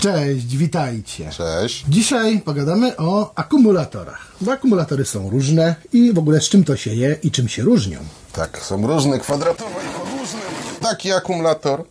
Cześć, witajcie. Cześć. Dzisiaj pogadamy o akumulatorach. Bo akumulatory są różne i w ogóle z czym to się je i czym się różnią. Tak, są różne, kwadratowe i podłużne. Taki akumulator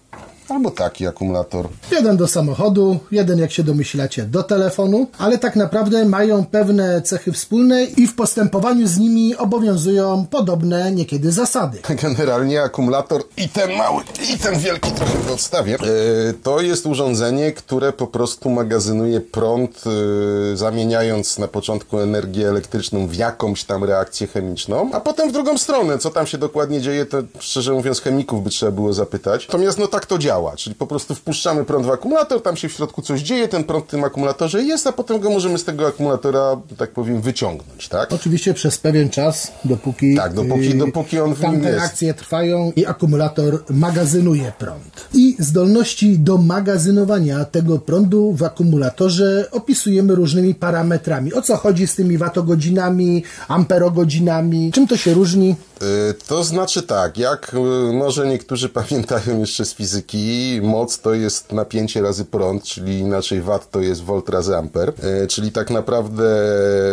albo taki akumulator. Jeden do samochodu, jeden jak się domyślacie do telefonu, ale tak naprawdę mają pewne cechy wspólne i w postępowaniu z nimi obowiązują podobne niekiedy zasady. Generalnie akumulator i ten mały, i ten wielki trochę w odstawie. Yy, to jest urządzenie, które po prostu magazynuje prąd, yy, zamieniając na początku energię elektryczną w jakąś tam reakcję chemiczną, a potem w drugą stronę. Co tam się dokładnie dzieje, to szczerze mówiąc chemików by trzeba było zapytać. Natomiast no tak to działa działa, czyli po prostu wpuszczamy prąd w akumulator, tam się w środku coś dzieje, ten prąd w tym akumulatorze jest, a potem go możemy z tego akumulatora, tak powiem, wyciągnąć, tak? Oczywiście przez pewien czas, dopóki, tak, dopóki, dopóki on w nim jest. reakcje trwają i akumulator magazynuje prąd. I zdolności do magazynowania tego prądu w akumulatorze opisujemy różnymi parametrami. O co chodzi z tymi watogodzinami, amperogodzinami, czym to się różni? Y, to znaczy tak, jak y, może niektórzy pamiętają jeszcze z fizyki, moc to jest napięcie razy prąd, czyli inaczej watt to jest volt razy amper, y, czyli tak naprawdę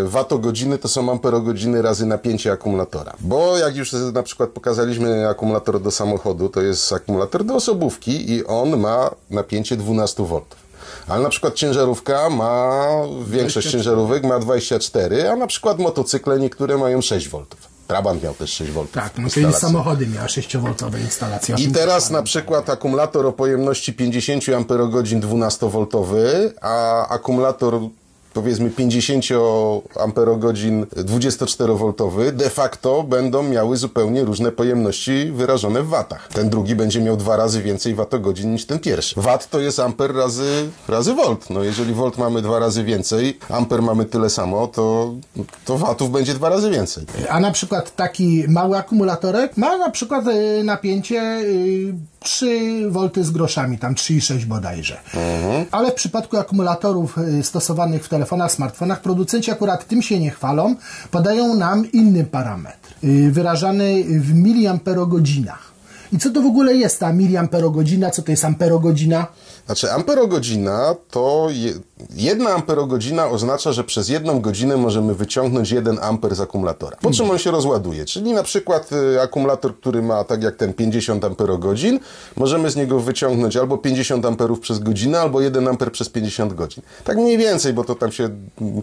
watogodziny to są amperogodziny razy napięcie akumulatora. Bo jak już na przykład pokazaliśmy akumulator do samochodu, to jest akumulator do osobówki i on ma napięcie 12 V. Ale na przykład ciężarówka ma, większość 24. ciężarówek ma 24, a na przykład motocykle niektóre mają 6 V. Trabant miał też 6 V. Tak, no kiedyś samochody miały 6V instalacje. I teraz na przykład akumulator o pojemności 50 Ah 12V, a akumulator powiedzmy 50 amperogodzin 24V de facto będą miały zupełnie różne pojemności wyrażone w watach. Ten drugi będzie miał dwa razy więcej watogodzin niż ten pierwszy. Watt to jest amper razy, razy volt. No jeżeli volt mamy dwa razy więcej, amper mamy tyle samo, to, to watów będzie dwa razy więcej. A na przykład taki mały akumulatorek ma na przykład y, napięcie 3 y, V z groszami, tam 3,6 bodajże. Mhm. Ale w przypadku akumulatorów y, stosowanych w telefonach, smartfonach, producenci akurat tym się nie chwalą, podają nam inny parametr, y, wyrażany w miliamperogodzinach. I co to w ogóle jest ta miliamperogodzina? Co to jest amperogodzina? Znaczy, amperogodzina to je, jedna amperogodzina oznacza, że przez jedną godzinę możemy wyciągnąć jeden amper z akumulatora. Po czym on się rozładuje? Czyli na przykład y, akumulator, który ma tak jak ten 50 amperogodzin, możemy z niego wyciągnąć albo 50 amperów przez godzinę, albo 1 amper przez 50 godzin. Tak mniej więcej, bo to tam się,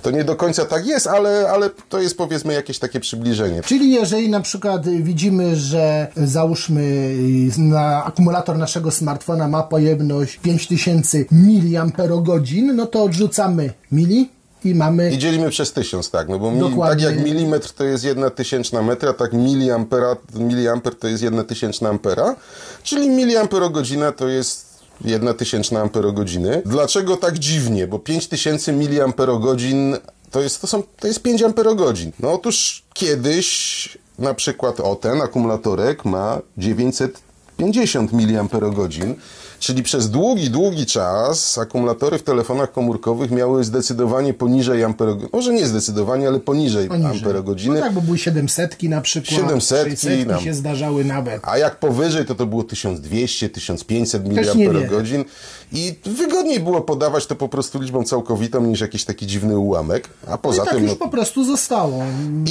to nie do końca tak jest, ale, ale to jest powiedzmy jakieś takie przybliżenie. Czyli jeżeli na przykład widzimy, że załóżmy y, na akumulator naszego smartfona ma pojemność 5000 tysięcy miliamperogodzin, no to odrzucamy mili i mamy... I dzielimy przez tysiąc, tak, no bo mili, tak jak milimetr to jest jedna tysięczna metra, tak miliampera, miliamper to jest jedna tysięczna ampera, czyli miliamperogodzina to jest jedna tysięczna amperogodziny. Dlaczego tak dziwnie? Bo 5000 miliamperogodzin to jest, to, są, to jest 5 amperogodzin. No otóż kiedyś na przykład o ten akumulatorek ma 950 miliamperogodzin, Czyli przez długi, długi czas akumulatory w telefonach komórkowych miały zdecydowanie poniżej amperogodziny. Może nie zdecydowanie, ale poniżej, poniżej. amperogodziny. No tak, bo były 700 na przykład. 700 nam. się zdarzały nawet. A jak powyżej, to to było 1200, 1500 miliamperogodzin. I wygodniej było podawać to po prostu liczbą całkowitą niż jakiś taki dziwny ułamek. A poza no i tak tym. już no... po prostu zostało.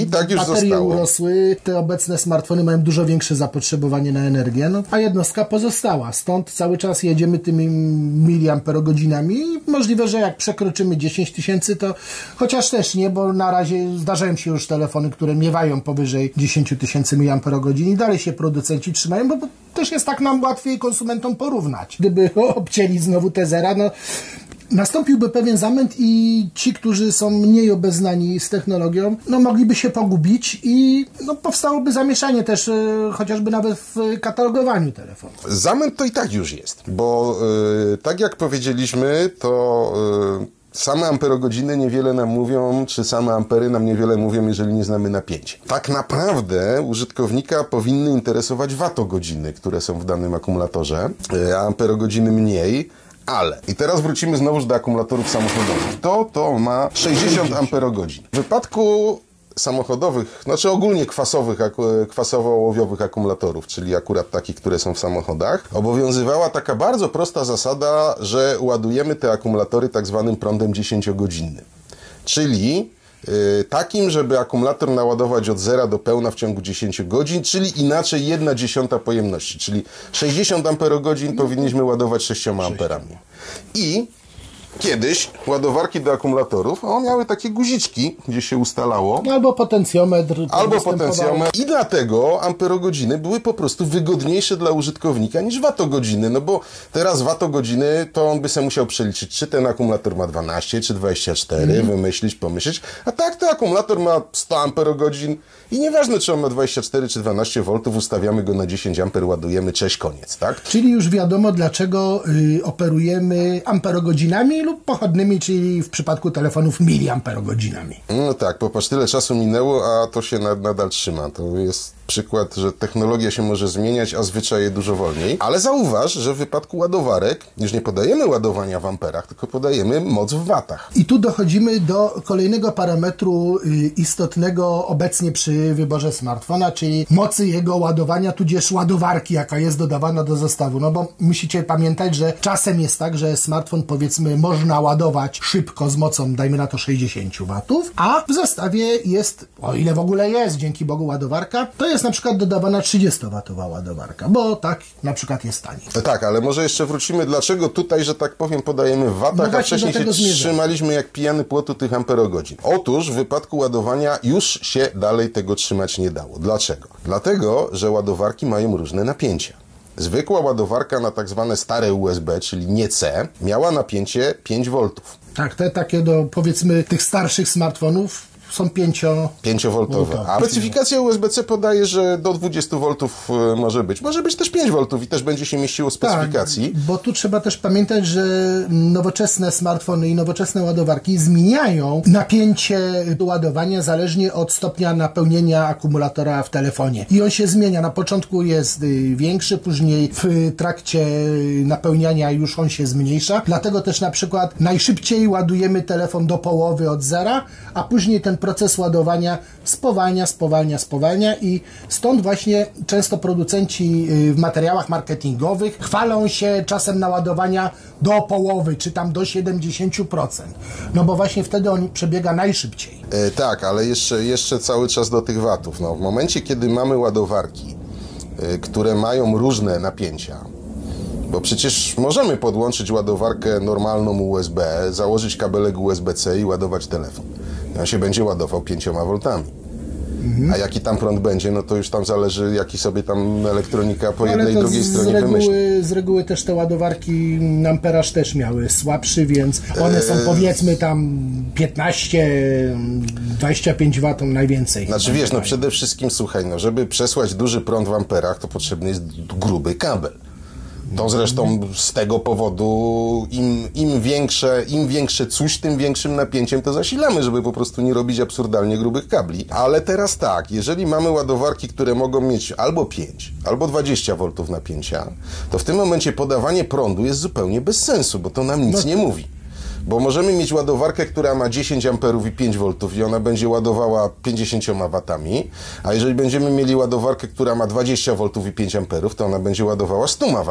I tak już Baterie zostało. urosły, te obecne smartfony mają dużo większe zapotrzebowanie na energię, no, a jednostka pozostała. Stąd cały czas jedziemy tymi miliamperogodzinami. Możliwe, że jak przekroczymy 10 tysięcy, to chociaż też nie, bo na razie zdarzają się już telefony, które miewają powyżej 10 tysięcy miliamperogodzin i dalej się producenci trzymają, bo też jest tak nam łatwiej konsumentom porównać. Gdyby obcięli znowu te zera, no nastąpiłby pewien zamęt i ci, którzy są mniej obeznani z technologią, no mogliby się pogubić i no, powstałoby zamieszanie też y, chociażby nawet w katalogowaniu telefonu. Zamęt to i tak już jest, bo y, tak jak powiedzieliśmy, to y, Same amperogodziny niewiele nam mówią, czy same ampery nam niewiele mówią, jeżeli nie znamy napięcia. Tak naprawdę użytkownika powinny interesować watogodziny, które są w danym akumulatorze, a amperogodziny mniej. Ale, i teraz wrócimy znowu do akumulatorów samochodowych. To, to ma 60 amperogodzin. W wypadku samochodowych, znaczy ogólnie kwasowych, kwasowo-ołowiowych akumulatorów, czyli akurat takich, które są w samochodach, obowiązywała taka bardzo prosta zasada, że ładujemy te akumulatory tak zwanym prądem 10-godzinnym. Czyli takim, żeby akumulator naładować od zera do pełna w ciągu 10 godzin, czyli inaczej 1 dziesiąta pojemności, czyli 60 amperogodzin powinniśmy ładować 6 amperami. I Kiedyś ładowarki do akumulatorów, one miały takie guziczki, gdzie się ustalało. Albo potencjometr. Albo potencjometr. I dlatego amperogodziny były po prostu wygodniejsze dla użytkownika niż watogodziny. No bo teraz watogodziny to on by sobie musiał przeliczyć, czy ten akumulator ma 12, czy 24, mm. wymyślić, pomyśleć. A tak to akumulator ma 100 amperogodzin i nieważne, czy on ma 24 czy 12 V, ustawiamy go na 10 amper, ładujemy, cześć, koniec, tak? Czyli już wiadomo, dlaczego y, operujemy amperogodzinami lub pochodnymi, czyli w przypadku telefonów miliamperogodzinami. No tak, popatrz, tyle czasu minęło, a to się nadal trzyma. To jest przykład, że technologia się może zmieniać, a zwyczaje dużo wolniej. Ale zauważ, że w wypadku ładowarek już nie podajemy ładowania w amperach, tylko podajemy moc w watach. I tu dochodzimy do kolejnego parametru y, istotnego obecnie przy wyborze smartfona, czyli mocy jego ładowania, tudzież ładowarki, jaka jest dodawana do zestawu. No bo musicie pamiętać, że czasem jest tak, że smartfon powiedzmy można ładować szybko z mocą, dajmy na to 60 watów, a w zestawie jest, o ile w ogóle jest, dzięki Bogu ładowarka, to jest jest na przykład dodawana 30-watowa ładowarka, bo tak na przykład jest taniej. No tak, ale może jeszcze wrócimy, dlaczego tutaj, że tak powiem, podajemy w watach, no a wcześniej się zmierzam. trzymaliśmy jak pijany płotu tych amperogodzin. Otóż w wypadku ładowania już się dalej tego trzymać nie dało. Dlaczego? Dlatego, że ładowarki mają różne napięcia. Zwykła ładowarka na tak zwane stare USB, czyli nie C, miała napięcie 5 V. Tak, te takie do powiedzmy tych starszych smartfonów są 5 5V. A specyfikacja USB-C podaje, że do 20 V e, może być. Może być też 5 V i też będzie się mieściło w specyfikacji. Tak, bo tu trzeba też pamiętać, że nowoczesne smartfony i nowoczesne ładowarki zmieniają napięcie ładowania zależnie od stopnia napełnienia akumulatora w telefonie. I on się zmienia. Na początku jest y, większy, później w trakcie napełniania już on się zmniejsza. Dlatego też na przykład najszybciej ładujemy telefon do połowy od zera, a później ten proces ładowania spowalnia, spowalnia, spowalnia i stąd właśnie często producenci y, w materiałach marketingowych chwalą się czasem naładowania do połowy, czy tam do 70%. No bo właśnie wtedy on przebiega najszybciej. E, tak, ale jeszcze, jeszcze cały czas do tych watów. No, w momencie, kiedy mamy ładowarki, y, które mają różne napięcia, bo przecież możemy podłączyć ładowarkę normalną USB, założyć kabelek USB-C i ładować telefon on się będzie ładował 5 voltami. Mhm. A jaki tam prąd będzie, no to już tam zależy, jaki sobie tam elektronika po jednej i drugiej stronie reguły, wymyśli. Z reguły też te ładowarki amperaż też miały słabszy, więc one są eee... powiedzmy tam 15, 25 W najwięcej. Znaczy wiesz, no przede wszystkim słuchaj, no żeby przesłać duży prąd w amperach, to potrzebny jest gruby kabel. To zresztą z tego powodu im, im, większe, im większe coś, tym większym napięciem to zasilamy, żeby po prostu nie robić absurdalnie grubych kabli. Ale teraz tak, jeżeli mamy ładowarki, które mogą mieć albo 5, albo 20 V napięcia, to w tym momencie podawanie prądu jest zupełnie bez sensu, bo to nam nic no. nie mówi. Bo możemy mieć ładowarkę, która ma 10 amperów i 5 V i ona będzie ładowała 50 watami, a jeżeli będziemy mieli ładowarkę, która ma 20 V i 5 amperów, to ona będzie ładowała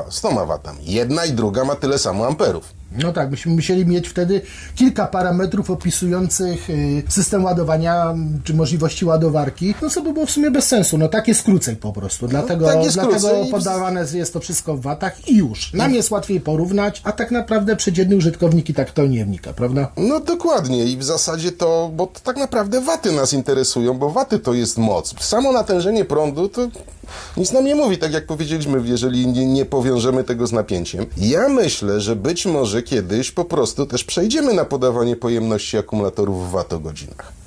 100 watami. Jedna i druga ma tyle samo amperów. No tak, byśmy musieli mieć wtedy kilka parametrów opisujących y, system ładowania czy możliwości ładowarki. No co by było w sumie bez sensu. No tak jest krócej po prostu. Dlatego, no, tak jest dlatego podawane jest to wszystko w watach i już. Nam jest łatwiej porównać, a tak naprawdę przeciętny użytkownik i tak to nie wnika, prawda? No dokładnie i w zasadzie to, bo to tak naprawdę waty nas interesują, bo waty to jest moc. Samo natężenie prądu to nic nam nie mówi, tak jak powiedzieliśmy, jeżeli nie, nie powiążemy tego z napięciem. Ja myślę, że być może kiedyś po prostu też przejdziemy na podawanie pojemności akumulatorów w watogodzinach.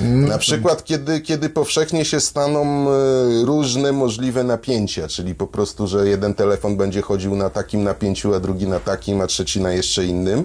No na przykład, kiedy, kiedy powszechnie się staną e, różne możliwe napięcia, czyli po prostu, że jeden telefon będzie chodził na takim napięciu, a drugi na takim, a trzeci na jeszcze innym.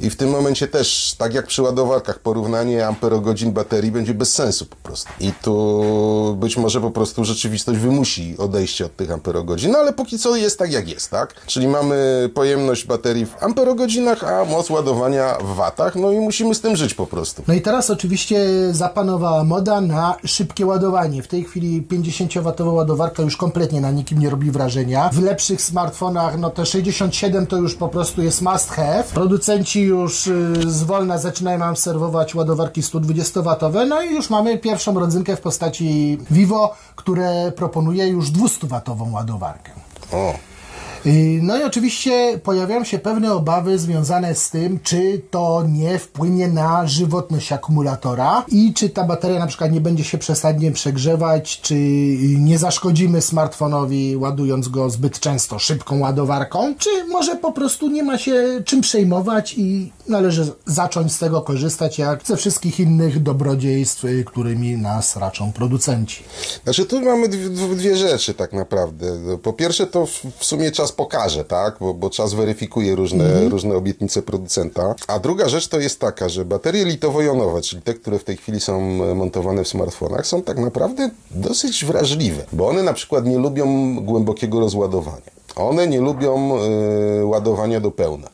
I w tym momencie też, tak jak przy ładowarkach, porównanie amperogodzin baterii będzie bez sensu po prostu. I tu być może po prostu rzeczywistość wymusi odejście od tych amperogodzin, no ale póki co jest tak, jak jest, tak? Czyli mamy pojemność baterii w amperogodzinach, a moc ładowania w watach, no i musimy z tym żyć po prostu. No i teraz oczywiście za zapanowała moda na szybkie ładowanie. W tej chwili 50W ładowarka już kompletnie na nikim nie robi wrażenia. W lepszych smartfonach, no te 67 to już po prostu jest must have. Producenci już y, zwolna zaczynają nam serwować ładowarki 120W, no i już mamy pierwszą rodzynkę w postaci Vivo, które proponuje już 200W ładowarkę. O. No i oczywiście pojawiają się pewne obawy związane z tym, czy to nie wpłynie na żywotność akumulatora i czy ta bateria na przykład nie będzie się przesadnie przegrzewać, czy nie zaszkodzimy smartfonowi ładując go zbyt często szybką ładowarką, czy może po prostu nie ma się czym przejmować i należy zacząć z tego korzystać jak ze wszystkich innych dobrodziejstw, y, którymi nas raczą producenci. Znaczy tu mamy dwie rzeczy tak naprawdę. Po pierwsze to w sumie czas pokaże, tak? Bo, bo czas weryfikuje różne, mhm. różne obietnice producenta. A druga rzecz to jest taka, że baterie litowo-jonowe, czyli te, które w tej chwili są montowane w smartfonach, są tak naprawdę dosyć wrażliwe, bo one na przykład nie lubią głębokiego rozładowania. One nie lubią y, ładowania do pełna.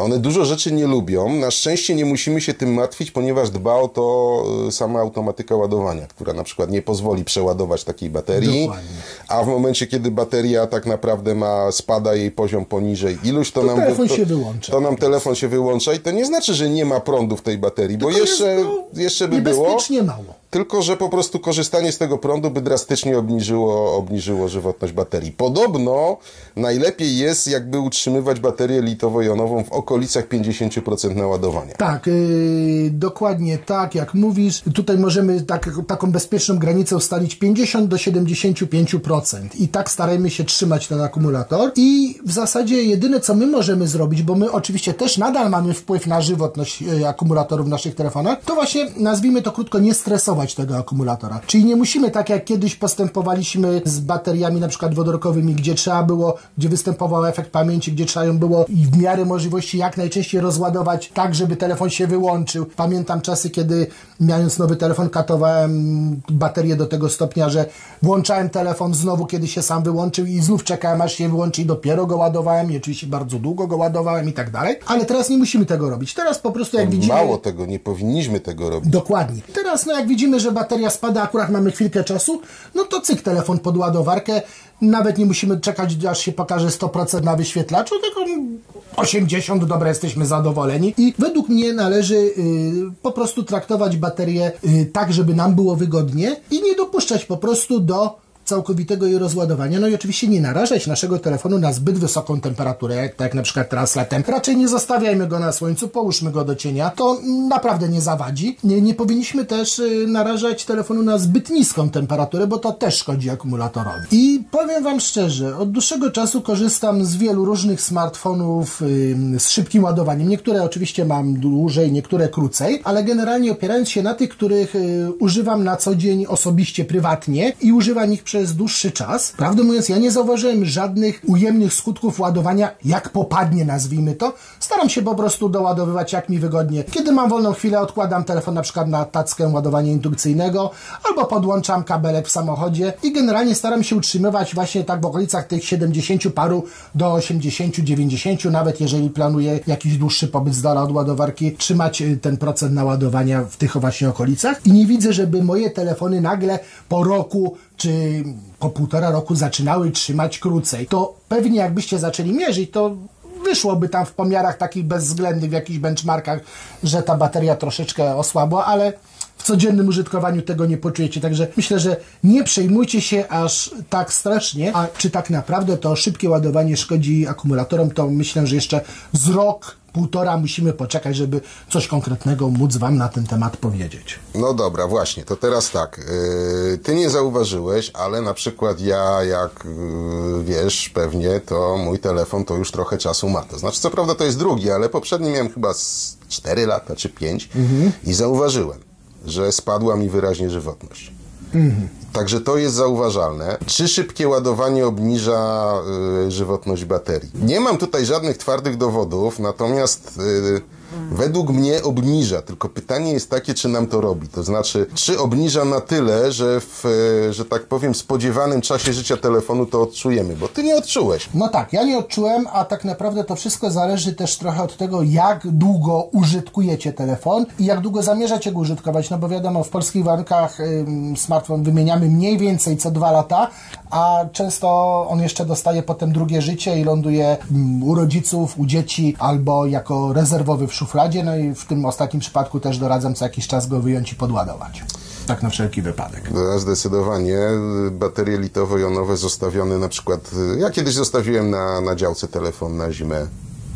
One dużo rzeczy nie lubią. Na szczęście nie musimy się tym martwić, ponieważ dba o to y, sama automatyka ładowania, która na przykład nie pozwoli przeładować takiej baterii, Dokładnie. a w momencie, kiedy bateria tak naprawdę ma, spada jej poziom poniżej iluś, to, to nam, telefon to, się wyłącza. To nam telefon się wyłącza i to nie znaczy, że nie ma prądu w tej baterii, Tylko bo jeszcze, jeszcze by było. mało tylko że po prostu korzystanie z tego prądu by drastycznie obniżyło, obniżyło żywotność baterii. Podobno najlepiej jest jakby utrzymywać baterię litowo-jonową w okolicach 50% naładowania. Tak, yy, dokładnie tak, jak mówisz. Tutaj możemy tak, taką bezpieczną granicę ustalić 50 do 75% i tak starajmy się trzymać ten akumulator i w zasadzie jedyne co my możemy zrobić, bo my oczywiście też nadal mamy wpływ na żywotność yy, akumulatorów w naszych telefonach, to właśnie nazwijmy to krótko nie stresować tego akumulatora. Czyli nie musimy tak jak kiedyś postępowaliśmy z bateriami na przykład wodorkowymi, gdzie trzeba było, gdzie występował efekt pamięci, gdzie trzeba ją było i w miarę możliwości jak najczęściej rozładować tak, żeby telefon się wyłączył. Pamiętam czasy, kiedy mając nowy telefon katowałem baterię do tego stopnia, że włączałem telefon znowu, kiedy się sam wyłączył i znów czekałem aż się wyłączy i dopiero go ładowałem i oczywiście bardzo długo go ładowałem i tak dalej. Ale teraz nie musimy tego robić. Teraz po prostu jak widzimy... Mało tego, nie powinniśmy tego robić. Dokładnie. Teraz no jak widzimy widzimy, że bateria spada, akurat mamy chwilkę czasu, no to cyk telefon pod ładowarkę. Nawet nie musimy czekać, aż się pokaże 100% na wyświetlaczu, tylko 80, dobra, jesteśmy zadowoleni. I według mnie należy y, po prostu traktować baterię y, tak, żeby nam było wygodnie i nie dopuszczać po prostu do całkowitego jej rozładowania. No i oczywiście nie narażać naszego telefonu na zbyt wysoką temperaturę, tak jak na przykład teraz latem. Raczej nie zostawiajmy go na słońcu, połóżmy go do cienia. To naprawdę nie zawadzi. Nie, nie powinniśmy też y, narażać telefonu na zbyt niską temperaturę, bo to też szkodzi akumulatorowi. I powiem Wam szczerze, od dłuższego czasu korzystam z wielu różnych smartfonów z szybkim ładowaniem. Niektóre oczywiście mam dłużej, niektóre krócej, ale generalnie opierając się na tych, których y, używam na co dzień osobiście, prywatnie i używam ich przez dłuższy czas. Prawdę mówiąc, ja nie zauważyłem żadnych ujemnych skutków ładowania, jak popadnie, nazwijmy to. Staram się po prostu doładowywać jak mi wygodnie. Kiedy mam wolną chwilę, odkładam telefon na przykład na tackę ładowania indukcyjnego albo podłączam kabelek w samochodzie i generalnie staram się utrzymywać właśnie tak w okolicach tych 70 paru do 80, 90, nawet jeżeli planuję jakiś dłuższy pobyt z dala od ładowarki, trzymać y, ten procent naładowania w tych właśnie okolicach i nie widzę, żeby moje telefony nagle po roku czy po półtora roku zaczynały trzymać krócej, to pewnie jakbyście zaczęli mierzyć, to wyszłoby tam w pomiarach takich bezwzględnych, w jakichś benchmarkach, że ta bateria troszeczkę osłabła, ale w codziennym użytkowaniu tego nie poczujecie. Także myślę, że nie przejmujcie się aż tak strasznie. A czy tak naprawdę to szybkie ładowanie szkodzi akumulatorom, to myślę, że jeszcze z rok półtora musimy poczekać, żeby coś konkretnego móc Wam na ten temat powiedzieć. No dobra, właśnie, to teraz tak. Yy, ty nie zauważyłeś, ale na przykład ja, jak yy, wiesz pewnie, to mój telefon to już trochę czasu ma. To znaczy, co prawda to jest drugi, ale poprzedni miałem chyba z 4 lata czy 5 mhm. i zauważyłem, że spadła mi wyraźnie żywotność. Mhm. Także to jest zauważalne. Czy szybkie ładowanie obniża y, żywotność baterii? Nie mam tutaj żadnych twardych dowodów, natomiast y, Według mnie obniża, tylko pytanie jest takie, czy nam to robi. To znaczy, czy obniża na tyle, że w, e, że tak powiem, spodziewanym czasie życia telefonu to odczujemy, bo ty nie odczułeś. No tak, ja nie odczułem, a tak naprawdę to wszystko zależy też trochę od tego, jak długo użytkujecie telefon i jak długo zamierzacie go użytkować, no bo wiadomo, w polskich warunkach ym, smartfon wymieniamy mniej więcej co dwa lata, a często on jeszcze dostaje potem drugie życie i ląduje ym, u rodziców, u dzieci albo jako rezerwowy w szufladzie, no i w tym ostatnim przypadku też doradzam co jakiś czas go wyjąć i podładować. Tak na wszelki wypadek. No, zdecydowanie baterie litowo-jonowe zostawione na przykład, ja kiedyś zostawiłem na, na działce telefon na zimę.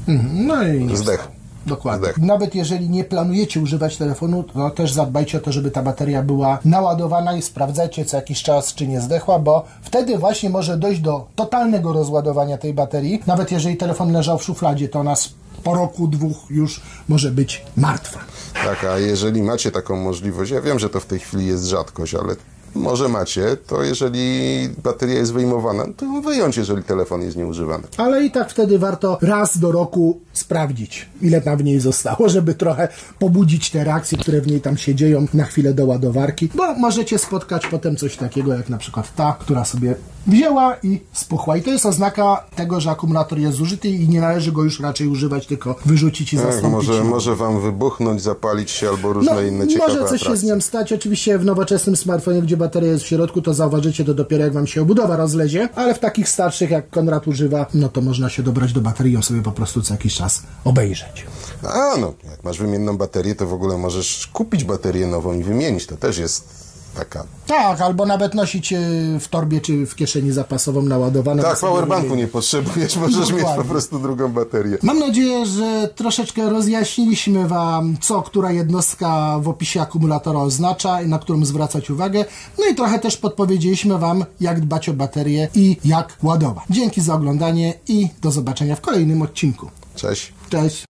Mhm, no i Zdech. Dokładnie. Zdech. Nawet jeżeli nie planujecie używać telefonu, to też zadbajcie o to, żeby ta bateria była naładowana i sprawdzajcie co jakiś czas, czy nie zdechła, bo wtedy właśnie może dojść do totalnego rozładowania tej baterii. Nawet jeżeli telefon leżał w szufladzie, to nas po roku, dwóch już może być martwa. Tak, a jeżeli macie taką możliwość, ja wiem, że to w tej chwili jest rzadkość, ale może macie, to jeżeli bateria jest wyjmowana, to ją wyjąć, jeżeli telefon jest nieużywany. Ale i tak wtedy warto raz do roku sprawdzić, ile tam w niej zostało, żeby trochę pobudzić te reakcje, które w niej tam się dzieją na chwilę do ładowarki, bo możecie spotkać potem coś takiego, jak na przykład ta, która sobie wzięła i spuchła. I to jest oznaka tego, że akumulator jest zużyty i nie należy go już raczej używać, tylko wyrzucić i Tak, zastąpić. może, może wam wybuchnąć, zapalić się albo różne No, inne ciekawe może coś się atrakcje. z nią stać. Oczywiście w nowoczesnym smartfonie, gdzie bateria jest w środku, to zauważycie to dopiero jak wam się obudowa rozlezie, ale w takich starszych, jak Konrad używa, no to można się dobrać do baterii i sobie po prostu co jakiś czas obejrzeć. A no, jak masz wymienną baterię, to w ogóle możesz kupić baterię nową i wymienić. To też jest taka... Tak, albo nawet nosić e, w torbie czy w kieszeni zapasową naładowane. Tak, powerbanku nie potrzebujesz, możesz mieć po Dokładnie. prostu drugą baterię. Mam nadzieję, że troszeczkę rozjaśniliśmy Wam, co która jednostka w opisie akumulatora oznacza i na którą zwracać uwagę. No i trochę też podpowiedzieliśmy Wam, jak dbać o baterię i jak ładować. Dzięki za oglądanie i do zobaczenia w kolejnym odcinku. Cześć. Cześć!